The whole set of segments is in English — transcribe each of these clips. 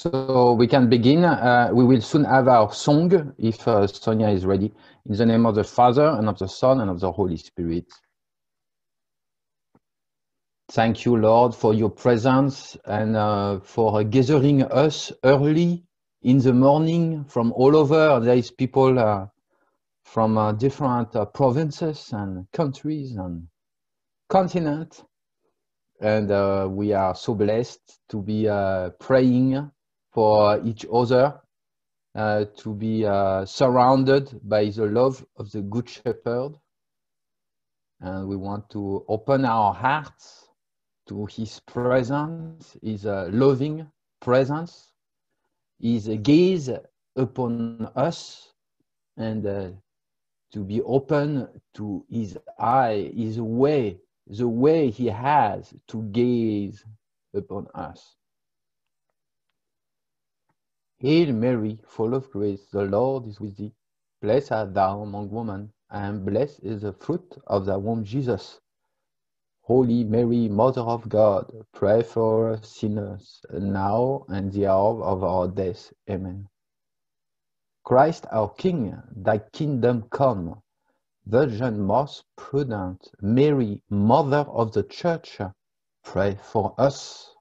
So we can begin. Uh, we will soon have our song if uh, Sonia is ready. In the name of the Father and of the Son and of the Holy Spirit. Thank you, Lord, for your presence and uh, for gathering us early in the morning from all over. There is people uh, from uh, different uh, provinces and countries and continents. And we are so blessed to be praying for each other, uh, to be uh, surrounded by the love of the Good Shepherd. And we want to open our hearts to his presence, his uh, loving presence, his gaze upon us, and uh, to be open to his eye, his way, the way he has to gaze upon us. Hail Mary, full of grace, the Lord is with thee. Blessed art thou among women, and blessed is the fruit of thy womb, Jesus. Holy Mary, Mother of God, pray for us sinners, now and the hour of our death. Amen. Christ our King, thy kingdom come. Virgin most prudent, Mary, Mother of the Church, pray for us.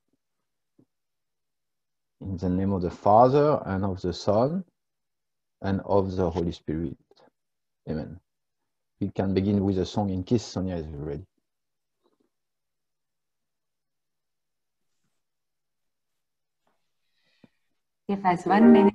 In the name of the Father, and of the Son, and of the Holy Spirit. Amen. We can begin with a song in case Sonia is ready. Give us one minute.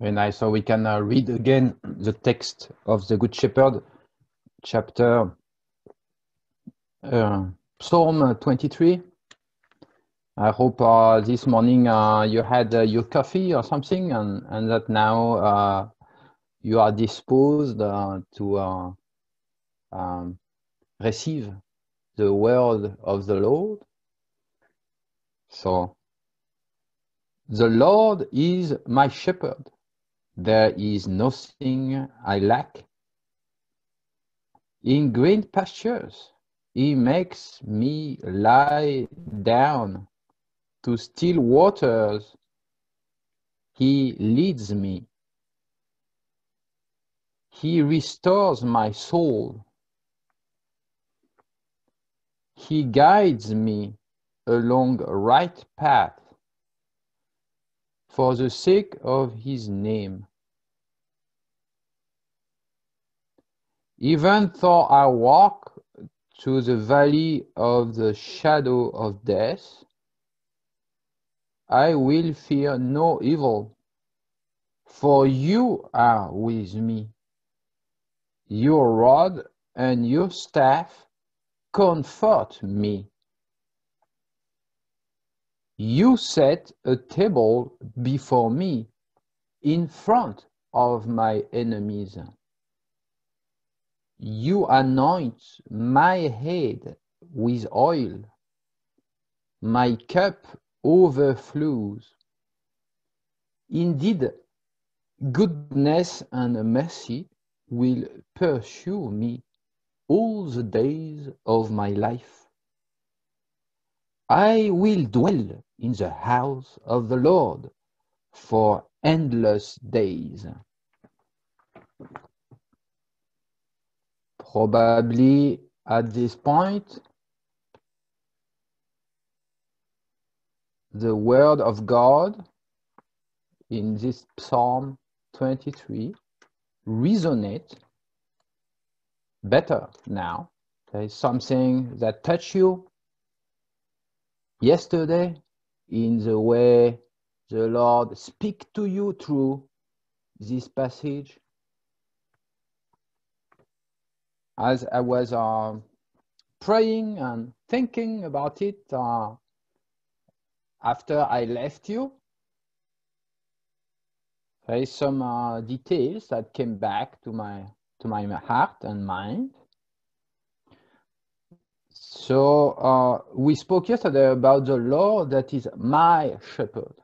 Very nice. So we can uh, read again the text of the Good Shepherd, chapter uh, Psalm 23. I hope uh, this morning uh, you had uh, your coffee or something, and, and that now uh, you are disposed to um, receive the word of the Lord. So, the Lord is my shepherd there is nothing I lack. In green pastures, he makes me lie down to still waters. He leads me. He restores my soul. He guides me along right path for the sake of his name. Even though I walk through the valley of the shadow of death, I will fear no evil, for you are with me. Your rod and your staff, comfort me. You set a table before me in front of my enemies. You anoint my head with oil. My cup overflows. Indeed, goodness and mercy will pursue me all the days of my life. I will dwell in the house of the Lord for endless days. Probably at this point, the word of God in this Psalm 23 resonate better now. There is something that touched you yesterday in the way the Lord speak to you through this passage. As I was uh, praying and thinking about it uh, after I left you, there is some uh, details that came back to my to my heart and mind. So uh, we spoke yesterday about the Lord that is my shepherd.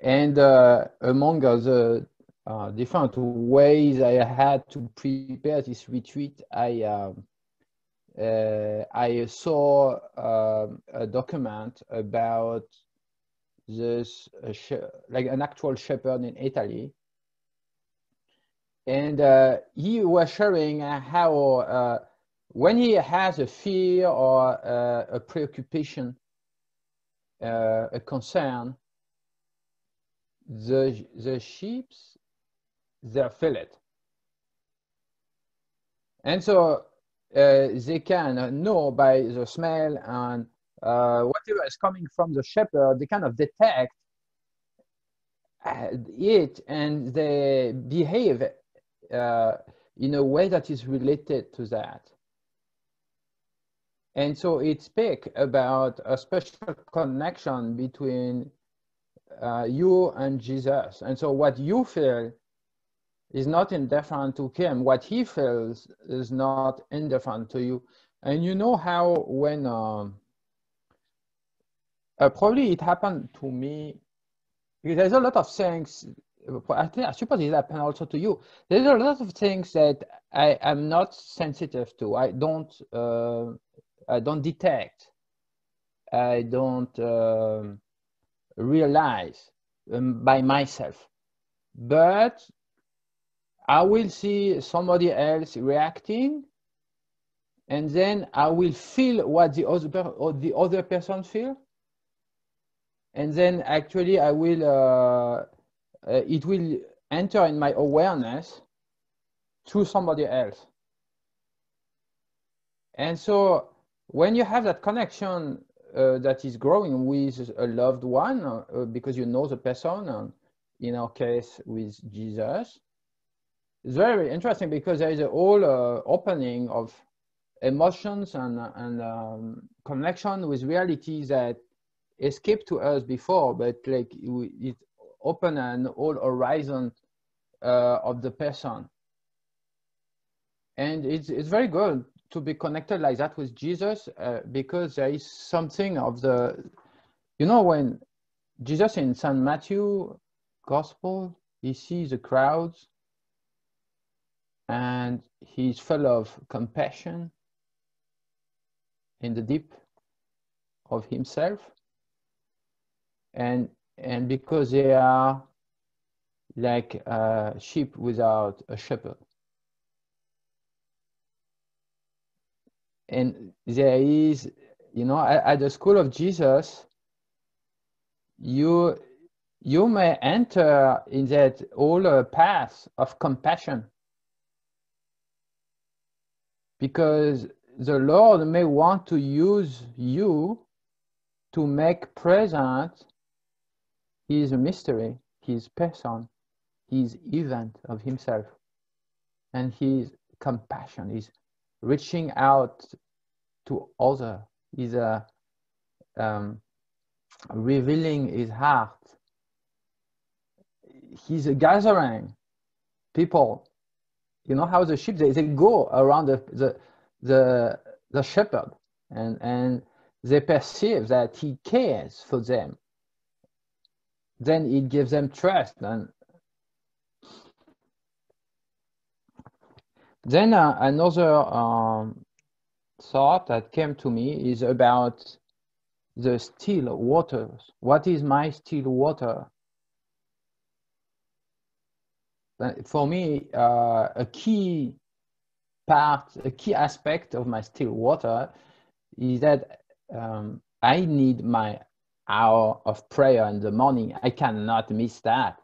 And uh, among the uh, different ways I had to prepare this retreat, I um, uh, I saw um, a document about this like an actual shepherd in Italy and uh, he was sharing how uh, when he has a fear or uh, a preoccupation, uh, a concern, the the sheep they feel it, and so uh, they can know by the smell and uh, whatever is coming from the shepherd, they kind of detect it and they behave uh, in a way that is related to that. And so it speaks about a special connection between uh, you and Jesus. And so what you feel is not indifferent to him. What he feels is not indifferent to you. And you know how when um, uh, probably it happened to me because there's a lot of things I think I suppose it happened also to you. There's a lot of things that I am not sensitive to. I don't uh, I don't detect. I don't uh, realize um, by myself. But I will see somebody else reacting, and then I will feel what the other or the other person feel, and then actually I will. Uh, uh, it will enter in my awareness through somebody else. And so when you have that connection uh, that is growing with a loved one, uh, because you know the person, and in our case with Jesus, it's very interesting because there is a whole uh, opening of emotions and, and um, connection with reality that escaped to us before, but like it open an whole horizon uh, of the person. And it's, it's very good to be connected like that with Jesus uh, because there is something of the, you know, when Jesus in St. Matthew Gospel, he sees the crowds and he's full of compassion in the deep of himself. And and because they are like sheep without a shepherd. And there is, you know, at, at the school of Jesus, you you may enter in that whole uh, path of compassion because the Lord may want to use you to make present his mystery, his person, his event of himself, and his compassion, his reaching out to other. He's uh, um, revealing his heart. He's gathering people. You know how the sheep they, they go around the, the the the shepherd and and they perceive that he cares for them. Then it gives them trust and then uh, another um, thought that came to me is about the still waters. What is my still water? For me, uh, a key part, a key aspect of my still water is that um, I need my hour of prayer in the morning. I cannot miss that.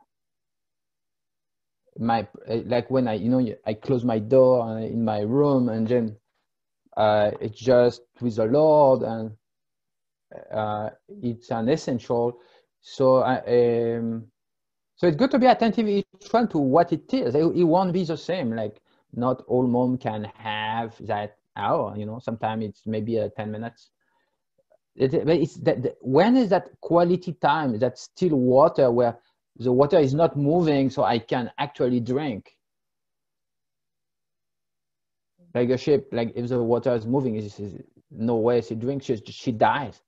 My like when I you know I close my door in my room and then uh, it's just with the Lord and uh, it's an essential. So I, um, so it's good to be attentive each one to what it is. It, it won't be the same. Like not all mom can have that hour. You know, sometimes it's maybe a ten minutes. It, it's that when is that quality time? That still water where the water is not moving, so I can actually drink like a ship like if the water is moving is no way she drinks she, she dies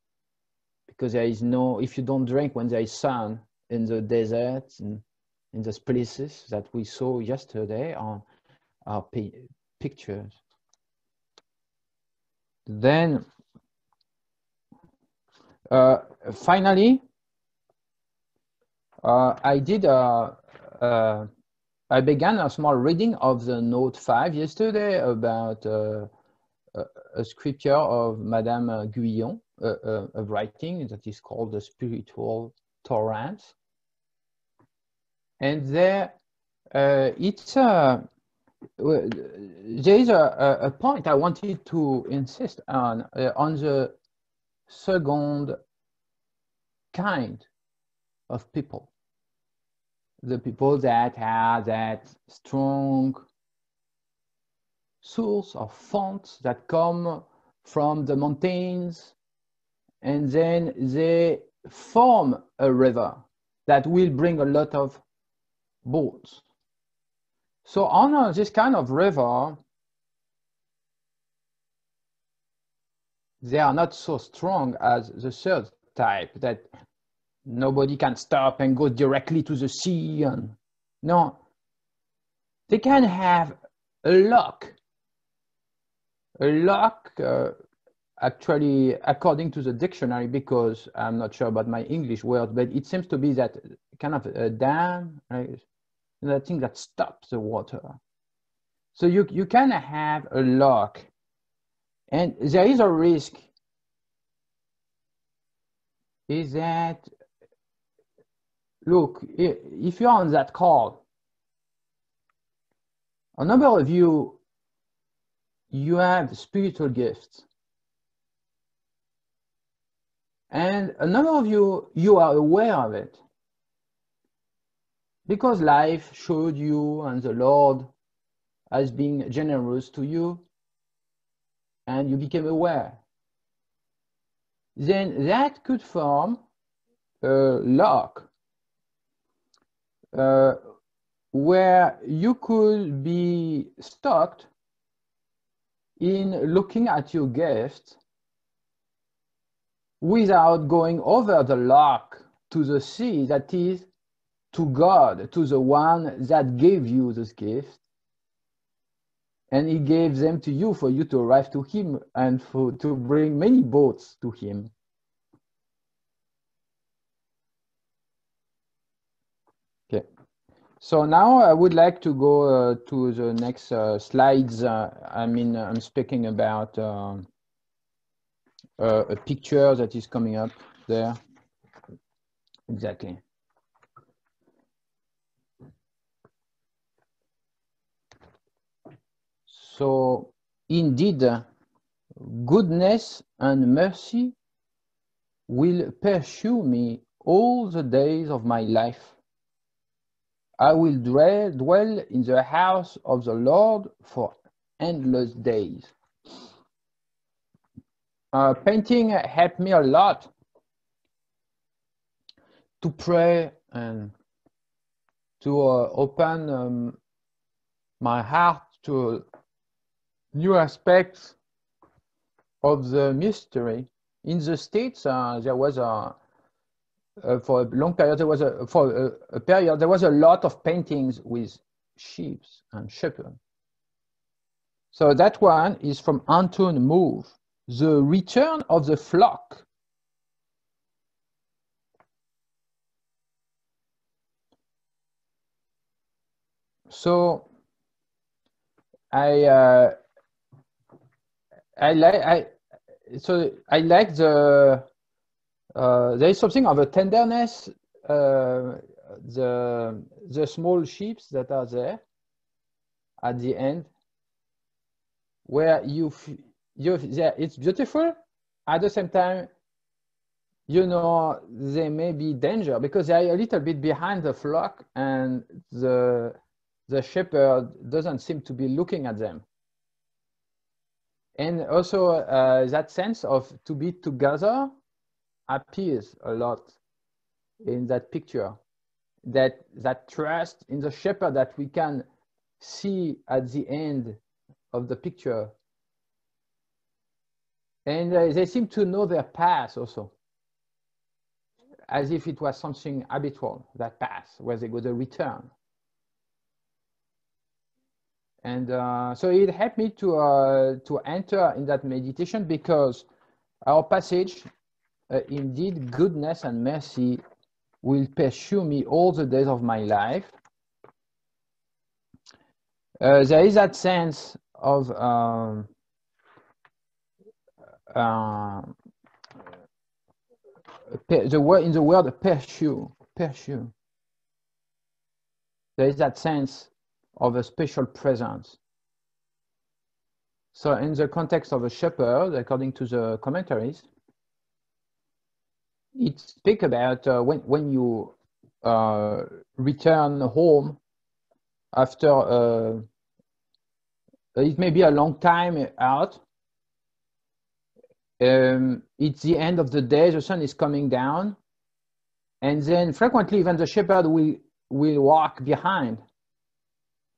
because there is no if you don't drink when there is sun in the desert, in those places that we saw yesterday on our pictures then uh, finally uh, i did a, a I began a small reading of the Note 5 yesterday about uh, a, a, scripture of Madame Guyon, uh, uh, a writing that is called the Spiritual Torrents. And there, uh, it's uh, there is a, a, point I wanted to insist on, uh, on the second kind of people the people that have that strong source of fonts that come from the mountains and then they form a river that will bring a lot of boats. So on this kind of river, they are not so strong as the third type that nobody can stop and go directly to the sea and no. They can have a lock. A lock uh, actually according to the dictionary because i'm not sure about my english word but it seems to be that kind of a dam right? that thing that stops the water. So you you can have a lock and there is a risk is that look, if you're on that call, a number of you, you have spiritual gifts. And a number of you, you are aware of it. Because life showed you and the Lord as being generous to you, and you became aware. Then that could form a lock uh, where you could be stuck in looking at your gift without going over the lock to the sea that is to God, to the one that gave you this gift. And he gave them to you for you to arrive to him and for, to bring many boats to him. Okay, so now I would like to go uh, to the next uh, slides. Uh, I mean, I'm speaking about uh, uh, a picture that is coming up there. Exactly. So indeed, goodness and mercy will pursue me all the days of my life I will dwell in the house of the Lord for endless days. uh, painting helped me a lot to pray and to uh, open um, my heart to new aspects of the mystery. In the States, uh, there was a, uh, for a long period, there was a, for a, a, period, there was a lot of paintings with sheep and shepherds. So that one is from Anton Mauve, The Return of the Flock. So I uh, I like I so I like the uh, there is something of a tenderness uh, the the small sheeps that are there at the end where you you yeah, it's beautiful at the same time you know there may be danger because they are a little bit behind the flock and the the shepherd doesn't seem to be looking at them. And also uh, that sense of to be together appears a lot in that picture. That, that trust in the shepherd that we can see at the end of the picture. And uh, they seem to know their path also, as if it was something habitual, that path where they go to return and uh, so it helped me to uh, to enter in that meditation because our passage uh, indeed goodness and mercy will pursue me all the days of my life. Uh, there is that sense of um, uh, the word in the word pursue pursue. There is that sense of a special presence. So in the context of a shepherd, according to the commentaries, it speaks about uh, when, when you uh, return home after uh, it may be a long time out. Um, it's the end of the day, the sun is coming down, and then frequently even the shepherd will, will walk behind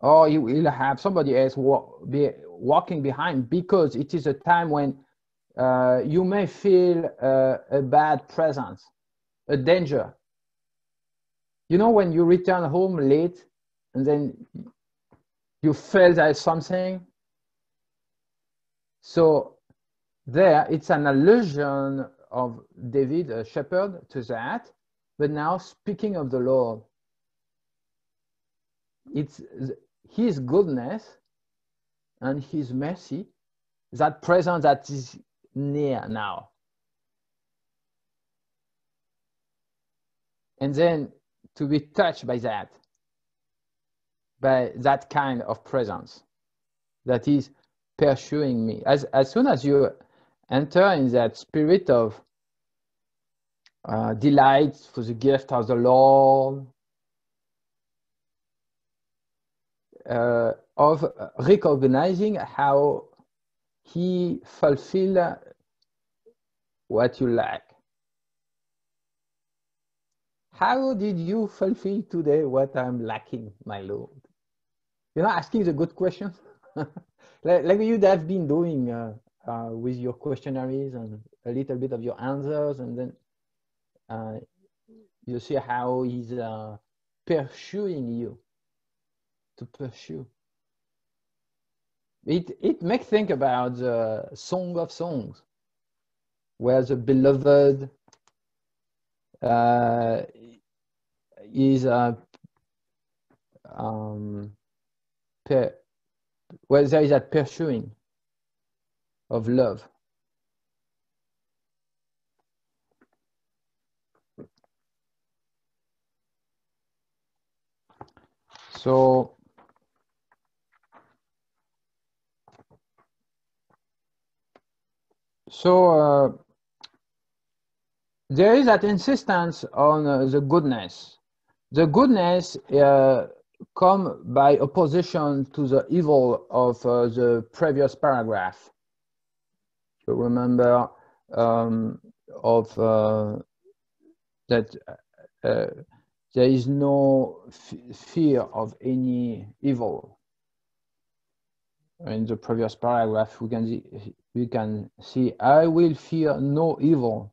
or you will have somebody else walk, be walking behind because it is a time when uh, you may feel uh, a bad presence, a danger. You know, when you return home late and then you feel there's something. So there, it's an allusion of David, a shepherd, to that. But now speaking of the Lord, it's his goodness and his mercy, that presence that is near now. And then to be touched by that, by that kind of presence that is pursuing me. As, as soon as you enter in that spirit of uh, delight for the gift of the Lord, uh, of recognizing how he fulfill what you lack. How did you fulfill today what I'm lacking, my Lord? You know, asking the good questions, like, like you have been doing uh, uh, with your questionnaires and a little bit of your answers, and then uh, you see how he's uh, pursuing you to pursue. It, it makes think about the Song of Songs, where the beloved uh, is uh, um, per, where there is that pursuing of love. So So uh, there is that insistence on uh, the goodness. The goodness uh, come by opposition to the evil of uh, the previous paragraph. So remember, um, of uh, that uh, there is no fear of any evil. In the previous paragraph, we can see, we can see, I will fear no evil.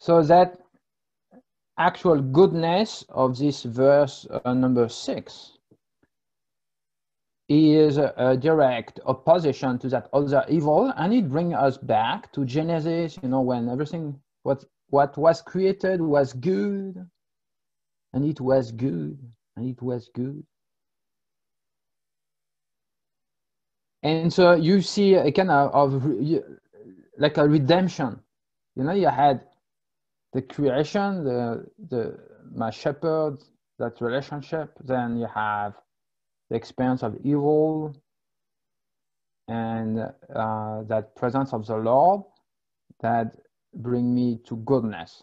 So that actual goodness of this verse uh, number six is a, a, direct opposition to that other evil, and it brings us back to Genesis, you know, when everything what what was created was good, and it was good, and it was good. And so you see a kind of, of like a redemption. You know, you had the creation, the the my shepherd, that relationship. Then you have the experience of evil and uh, that presence of the Lord that bring me to goodness.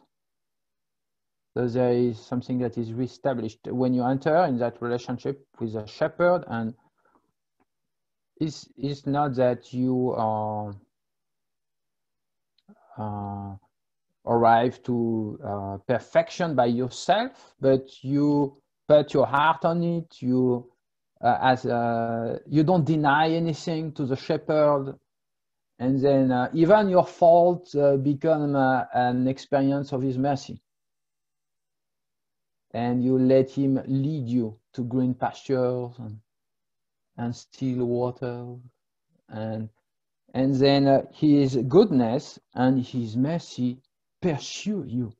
So there is something that is reestablished when you enter in that relationship with a shepherd, and it's, it's not that you uh, uh, arrive to uh, perfection by yourself, but you put your heart on it. You uh, as uh, you don't deny anything to the shepherd, and then uh, even your fault become an experience of His mercy and you let him lead you to green pastures and, and still water and and then uh, his goodness and his mercy pursue you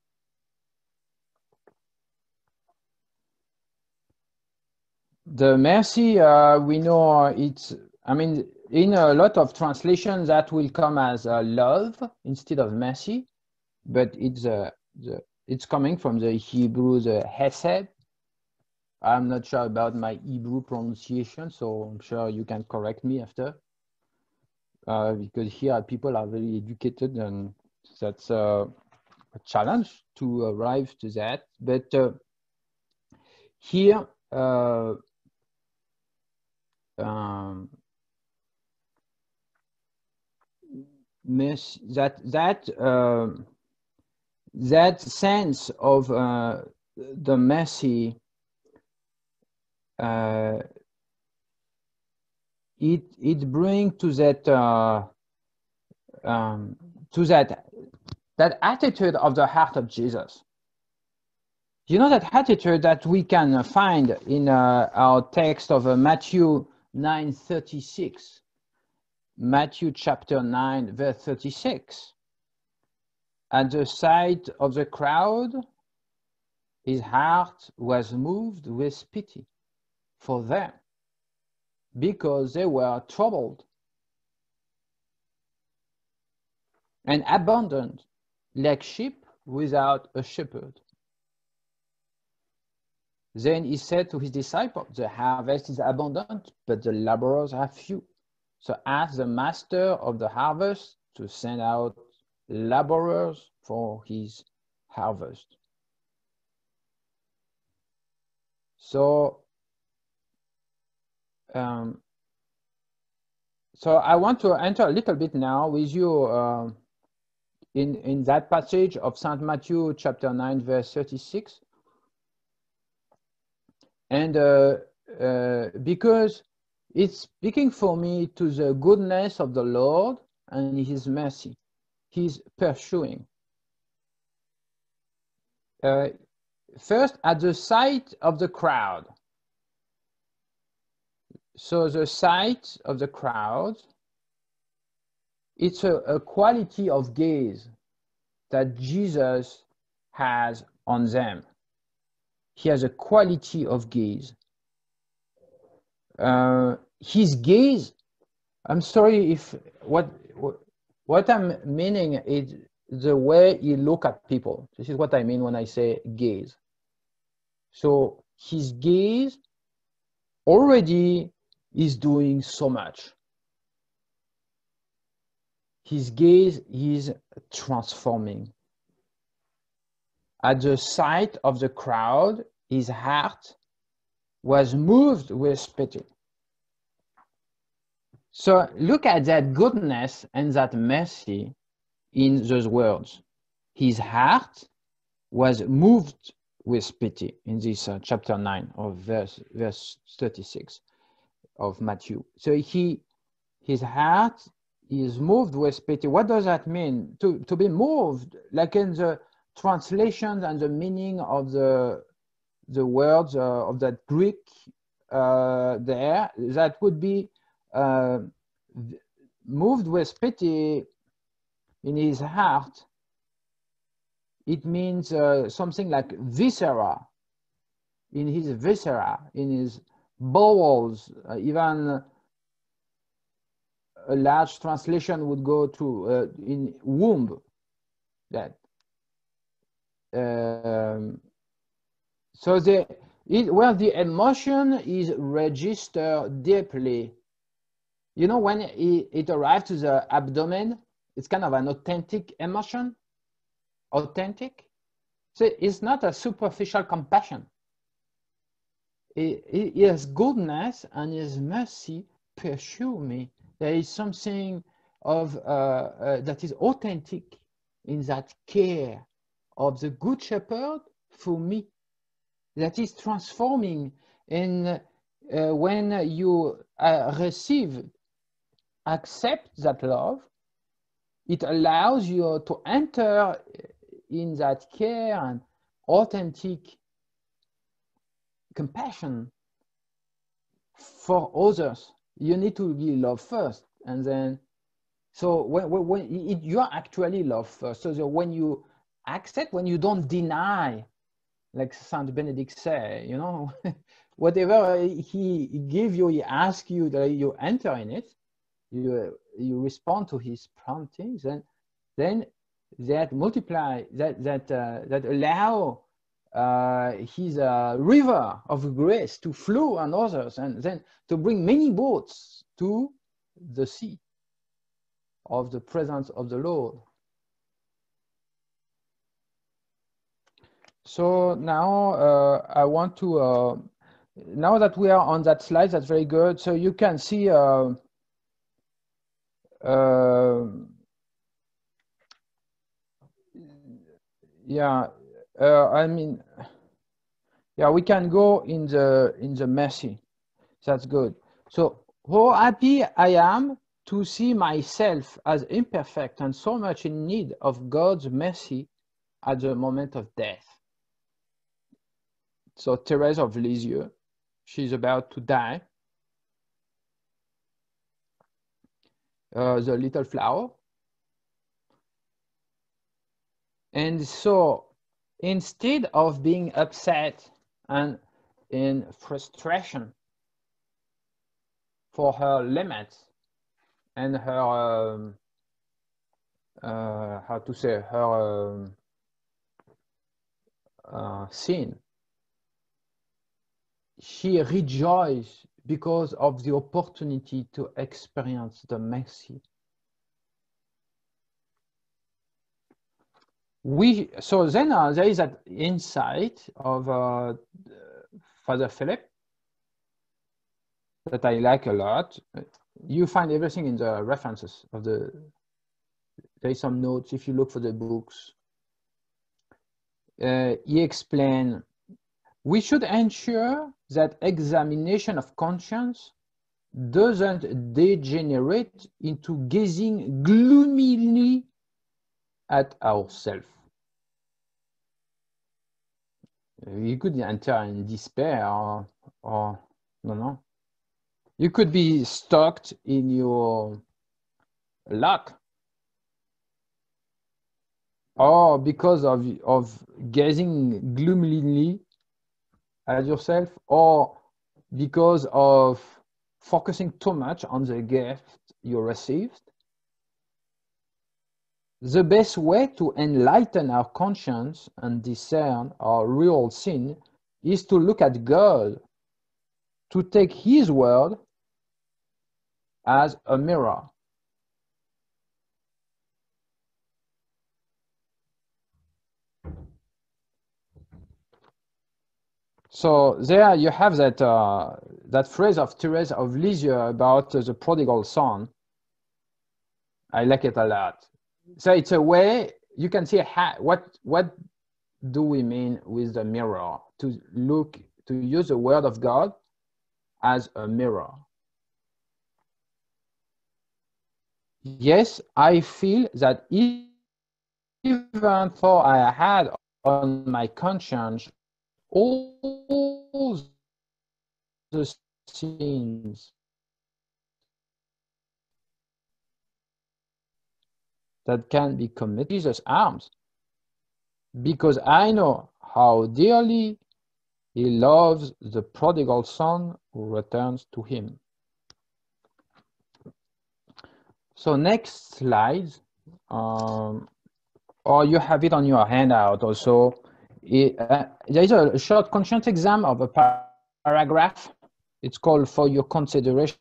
the mercy uh, we know it's i mean in a lot of translations that will come as uh, love instead of mercy but it's uh, the it's coming from the Hebrew, the Hesed. I'm not sure about my Hebrew pronunciation, so I'm sure you can correct me after. Uh, because here people are very educated and that's uh, a challenge to arrive to that. But uh, here, uh, um, that that um, that sense of uh, the mercy uh, it it brings to that uh, um, to that that attitude of the heart of Jesus. You know that attitude that we can find in uh, our text of uh, Matthew nine thirty six, Matthew chapter nine verse thirty six. At the sight of the crowd, his heart was moved with pity for them because they were troubled and abandoned like sheep without a shepherd. Then he said to his disciples, The harvest is abundant, but the laborers are few. So ask the master of the harvest to send out laborers for his harvest. So, um, so I want to enter a little bit now with you uh, in, in that passage of St. Matthew chapter 9, verse 36. And uh, uh, because it's speaking for me to the goodness of the Lord and his mercy he's pursuing. Uh, first, at the sight of the crowd. So the sight of the crowd, it's a, a quality of gaze that Jesus has on them. He has a quality of gaze. Uh, his gaze, I'm sorry if what, what I'm meaning is the way you look at people. This is what I mean when I say gaze. So his gaze already is doing so much. His gaze is transforming. At the sight of the crowd, his heart was moved with pity. So look at that goodness and that mercy in those words. His heart was moved with pity in this uh, chapter 9 of verse, verse 36 of Matthew. So he, his heart is moved with pity. What does that mean? To, to be moved, like in the translation and the meaning of the, the words uh, of that Greek uh, there, that would be uh, moved with pity in his heart. It means uh, something like viscera, in his viscera, in his bowels, uh, even a large translation would go to uh, in womb that um, so the it, well the emotion is registered deeply you know when it, it arrives to the abdomen it's kind of an authentic emotion? Authentic? So it's not a superficial compassion his goodness and his mercy pursue me. There is something of uh, uh, that is authentic in that care of the good shepherd for me that is transforming and uh, when you uh, receive accept that love it allows you to enter in that care and authentic compassion for others you need to be love first and then so when, when, it, you are actually love first. So when you accept when you don't deny like saint benedict say you know whatever he give you he ask you that you enter in it you you respond to his promptings and then that multiply that that uh, that allow uh, his uh, river of grace to flow on others and then to bring many boats to the sea of the presence of the Lord. So now uh, I want to, uh, now that we are on that slide, that's very good. So you can see uh, uh yeah, uh, I mean, yeah, we can go in the in the mercy. That's good. So how happy I am to see myself as imperfect and so much in need of God's mercy at the moment of death. So Therese of Lisieux, she's about to die. Uh, the little flower. And so instead of being upset and in frustration for her limits and her um, uh, how to say her um, uh, sin she rejoiced because of the opportunity to experience the mercy we so then uh, there is that insight of uh, Father Philip that I like a lot. You find everything in the references of the. There is some notes if you look for the books. Uh, he explained we should ensure that examination of conscience doesn't degenerate into gazing gloomily at ourselves. You could enter in despair or, or no, no. You could be stuck in your luck or because of, of gazing gloomily at yourself or because of focusing too much on the gift you received the best way to enlighten our conscience and discern our real sin is to look at God, to take His word as a mirror. So there you have that uh, that phrase of Therese of Lisieux about uh, the prodigal son. I like it a lot so it's a way you can see what what do we mean with the mirror to look to use the word of God as a mirror. Yes, I feel that even though I had on my conscience all the sins that can be committed Jesus' arms because I know how dearly he loves the prodigal son who returns to him. So next slide, um, or you have it on your handout also. It, uh, there is a short conscience exam of a par paragraph. It's called for your consideration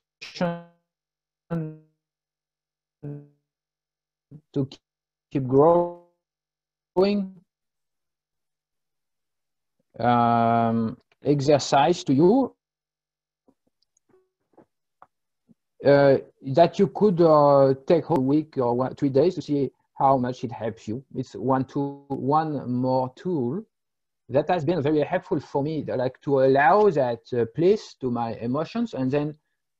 to keep growing um, exercise to you uh, that you could uh, take a week or one, three days to see how much it helps you. It's one tool, one more tool that has been very helpful for me, like to allow that uh, place to my emotions and then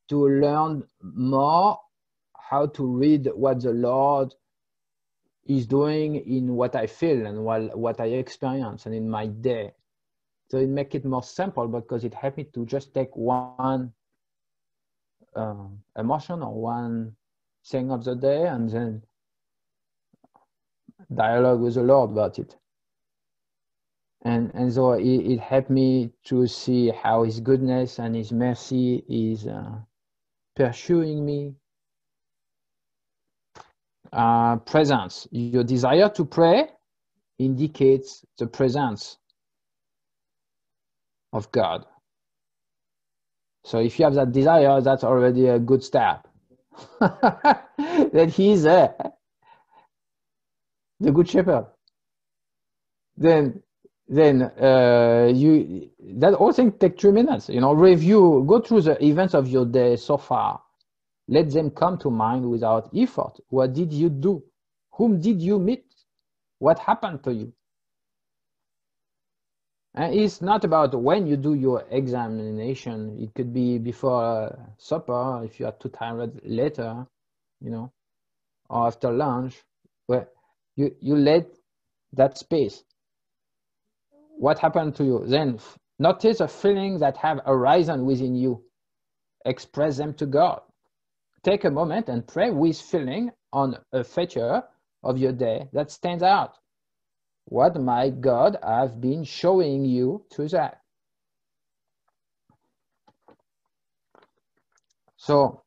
to learn more how to read what the Lord is doing in what I feel and what, I experience and in my day. So it make it more simple because it helped me to just take one uh, emotion or one thing of the day and then dialogue with the Lord about it. And, and so it, it helped me to see how his goodness and his mercy is uh, pursuing me. Uh, presence. Your desire to pray indicates the presence of God. So if you have that desire, that's already a good step. that He's there, the good shepherd. Then, then uh, you that whole thing take three minutes. You know, review, go through the events of your day so far. Let them come to mind without effort. What did you do? Whom did you meet? What happened to you? And it's not about when you do your examination. It could be before uh, supper if you are too tired later, you know, or after lunch. Where you you let that space. What happened to you? Then notice a feeling that have arisen within you. Express them to God. Take a moment and pray with feeling on a feature of your day that stands out what might God have been showing you through that? So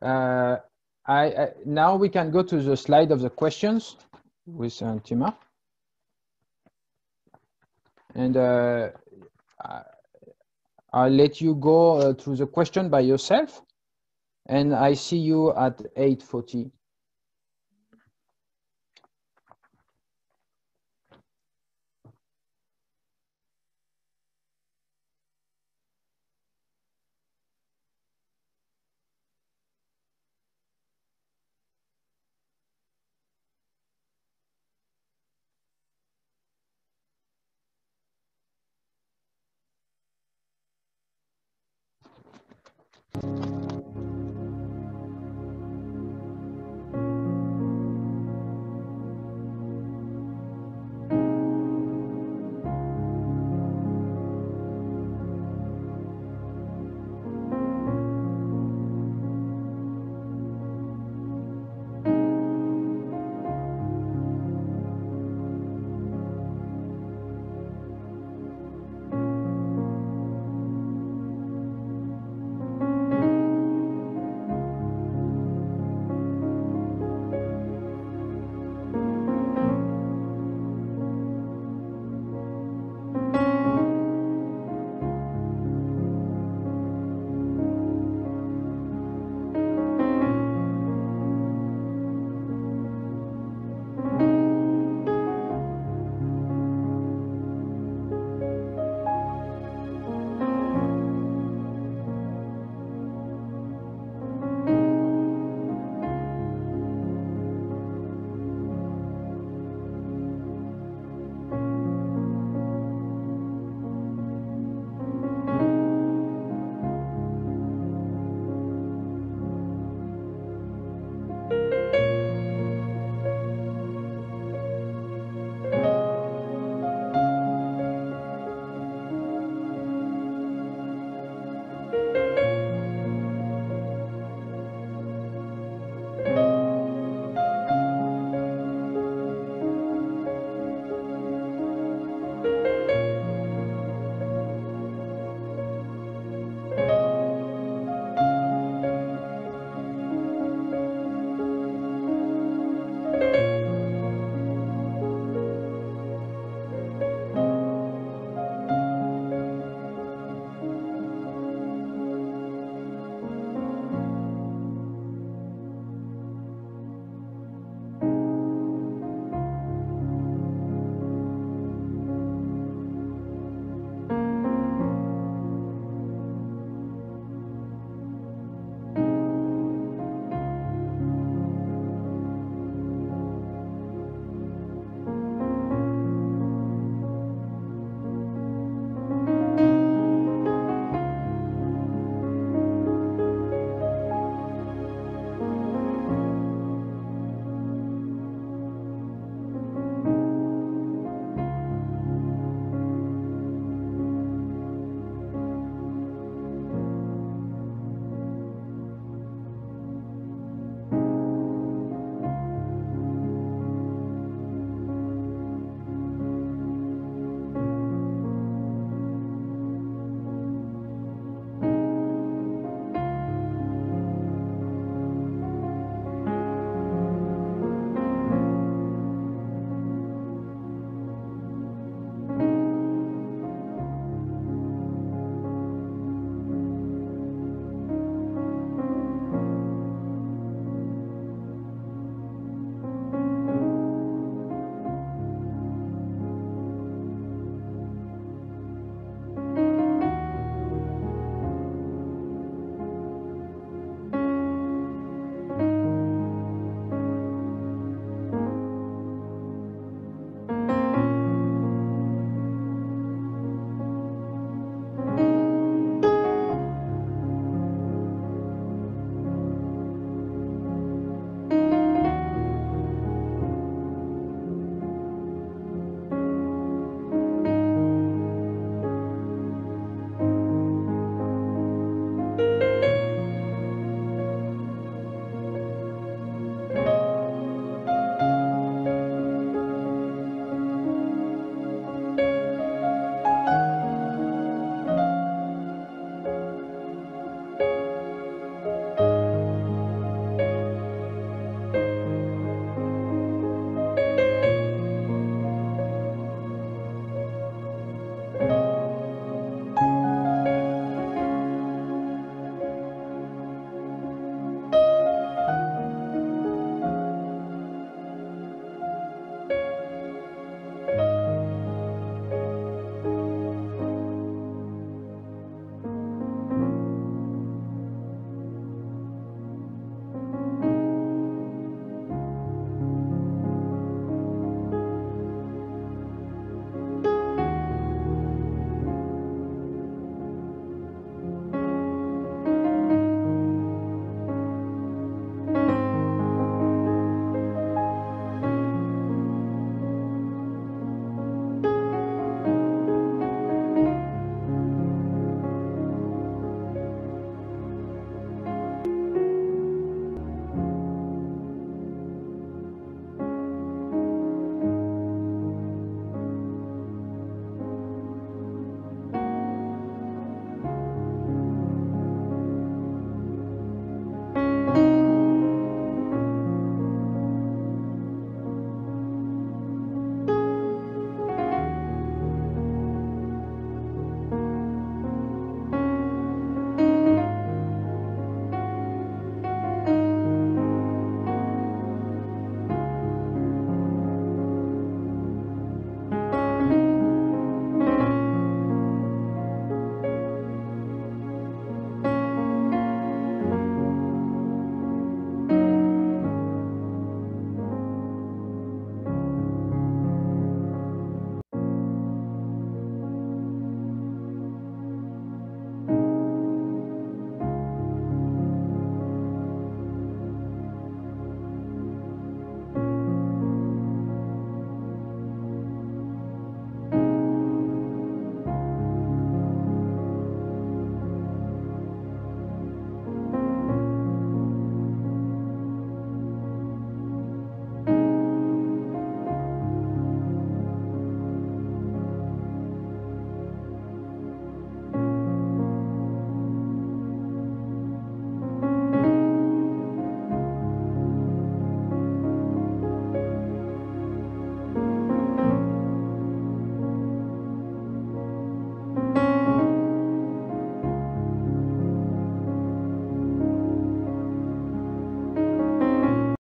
uh, I, I, now we can go to the slide of the questions with uh, Tima. And uh, I'll let you go uh, through the question by yourself. And I see you at 8.40.